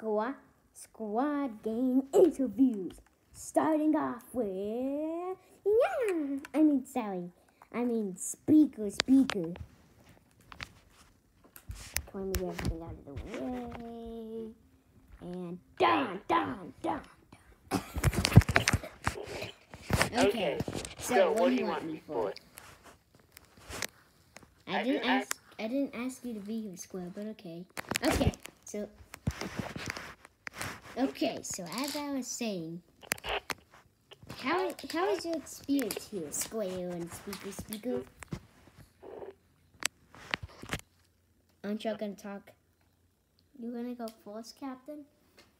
squad squad game interviews. Starting off with yeah, I mean Sally, I mean speaker speaker. Let me get everything out of the way, and dun dun. dun. okay, so what do you want me for? I didn't ask. I didn't ask you to be here, Square, but okay. Okay, so. Okay, so as I was saying, how how is your experience here, Square and Speaker Speaker? Aren't y'all gonna talk? You gonna go first, Captain?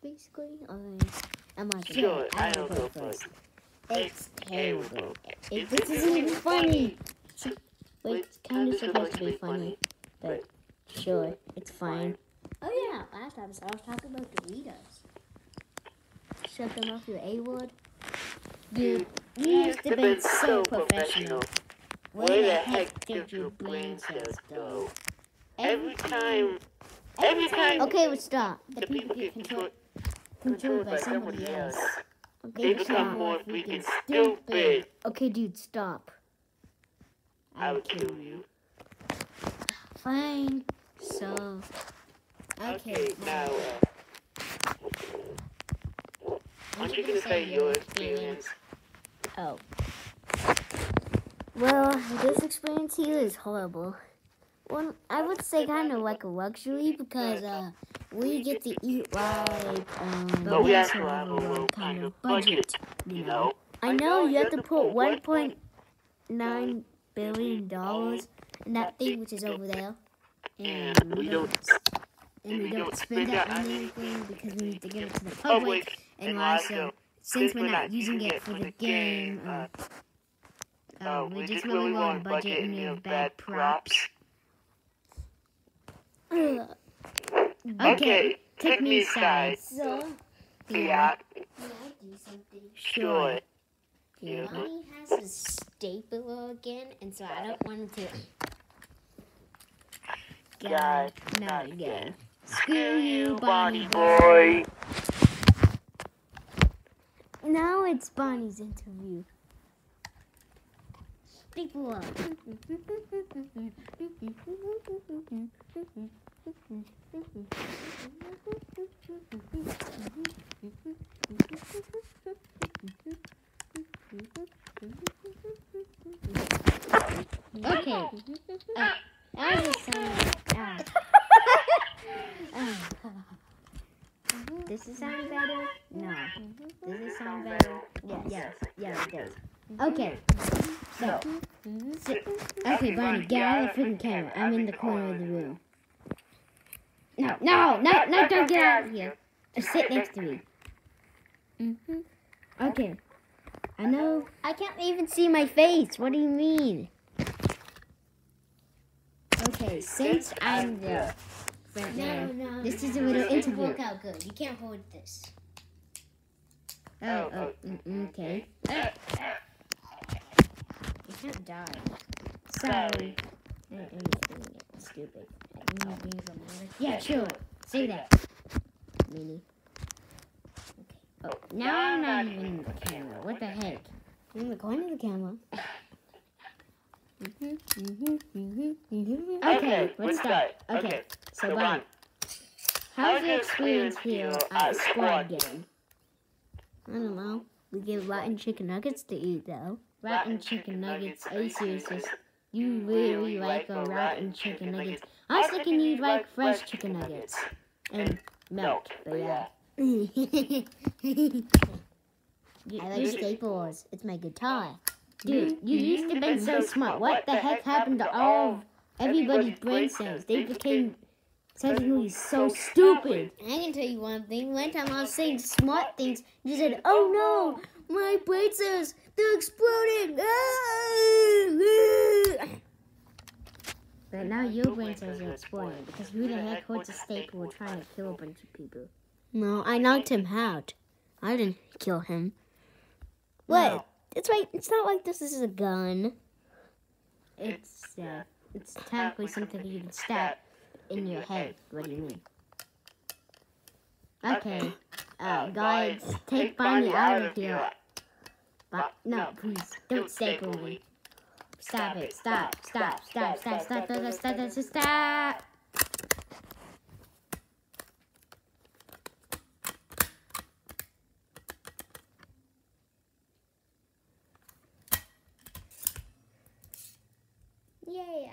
Basically, or am I gonna? Sure, I will go first. It's terrible. It, this isn't even funny. Well, it's kind of supposed to be funny, but sure, it's fine. Oh yeah, last episode I was talking about Doritos. Shut them off your A word. Dude, you used to be so professional. Where the heck did your brain cells go? Every time, every time Okay, well stop. the people get controlled, controlled by somebody else. Okay, they become more freaking stupid. Okay, dude, stop. I will kill you. Fine. So. Okay, now, uh, aren't you gonna say your experience? Oh. Well, this experience here is horrible. Well, I would say kind of like a luxury because uh, we get to eat like um, But we that's also a have a little kind of budget. You know? I know you have to put one point nine billion dollars in that thing which is over there, and And we don't, and we don't spend that on anything because we need to give it to the public. Public, And also, since we're not using it for the game, uh, uh, we just really want a budget and we have bad props. Ugh. Okay, take me aside. So, Yeah, Can I do something? sure. Yeah. Mommy has a stapler again, and so I don't want to. God, not again. Screw you, Bonnie boy. Now it's Bonnie's interview. Stapler. Okay. Uh, that was a sound. Ah. Ah. Does it sound better? No. Does it sound better? Yes. Yes. Yeah, it does. Okay. So. sit- Okay, Bonnie, get out of the freaking camera. I'm in the corner of the room. No, no, no, no, don't get out of here. Just sit next to me. Mm-hmm. Okay. I know. I can't even see my face. What do you mean? Okay, since I'm the front man, no. this is a little interview. Work out good. You can't hold this. Oh, oh, mm, mm, okay. You can't die. Sorry. I- I'm just being stupid. I'm being dramatic. Yeah, sure. Say that. Mini. Okay. Oh, now I'm not even in the camera. What the heck? I'm in the corner of the camera. Mhm, mhm, mhm, mhm. Okay, let's start. Okay, so Bonnie, how's your experience here at Squad Game? I don't know. We get rotten chicken nuggets to eat though. Rotten chicken nuggets? Are you serious? You really like a rotten chicken nuggets? I was thinking you'd like fresh chicken nuggets and milk, but yeah. I like staples. It's my guitar. Dude, you used to be so smart. What the heck happened to all of everybody's brain cells? They became suddenly so stupid. I can tell you one thing. One time I was saying smart things, you said, "Oh no, my brain cells, they're exploding!" But now your brain cells are exploding because who the heck holds a staple trying to kill a bunch of people? No, I knocked him out. I didn't kill him. What? It's right. It's not like this is a gun. It's uh, it's technically something you can stab in your head. What do you mean? Okay. Uh, guys, take Bonnie out of here. But no, please don't staple me. Stop it! Stop! Stop! Stop! Stop! Stop! Stop! Stop! Stop! Stop! Stop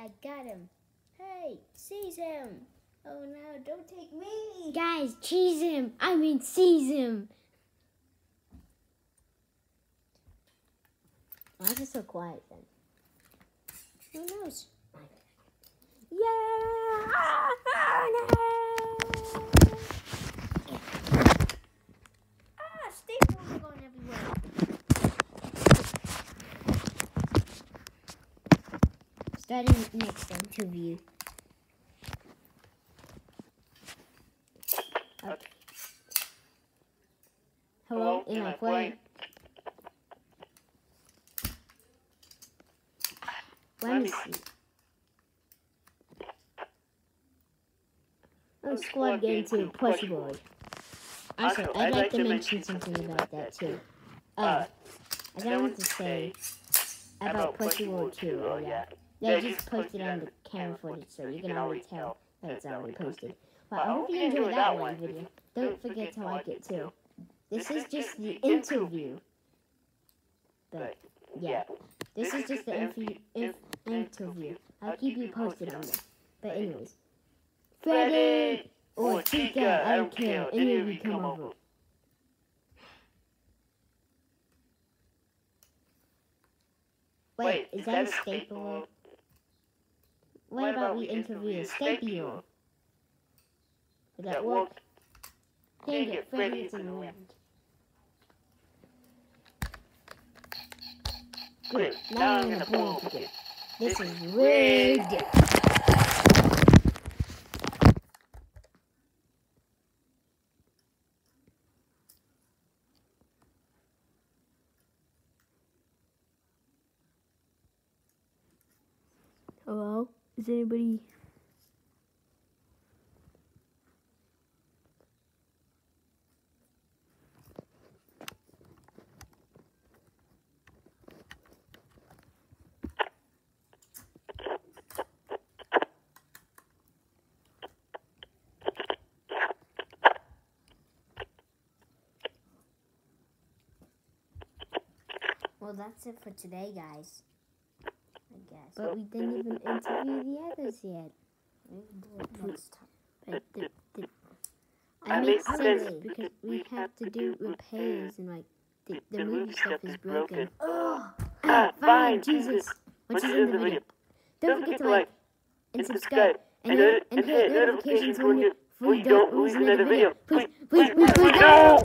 I got him. Seize him. Oh no, don't take me. Guys, cheese him! I mean, seize him! Why is it so quiet then? Who knows? Yeah! Ah, no! Ah, staples are going everywhere. Starting next interview. Hello, am I playing? Let me see. Oh, squad game two, push board. Also, I'd like to mention something about that too. Uh, I don't want to say about Pussy World 2 or that. They just posted on the camera footage, so you can already tell that it's already posted. But I hope you enjoyed that one video. Don't forget to like it too. This is just the interview. But, yeah. This is just the interview. I'll keep you posted on that. But anyways. Freddy or Tika, I don't care. Any of you come over. Wait, is that a stapler? What about we interview a stapler? Would that work? Dang it, Freddy is in the wind. Good, now I'm gonna blow it. This is rigged. Hello? Is anybody Well, that's it for today, guys. I guess. But we didn't even interview the others yet. we can do it next time. But the, the, I make sense because we have to do repairs and like the, the movie stuff is broken. Oh, Ah, fine, Jesus. What's in the video? Don't forget to like and subscribe and, hit- and hit notifications when you, when you don't lose another video. Please, please, please, please, no!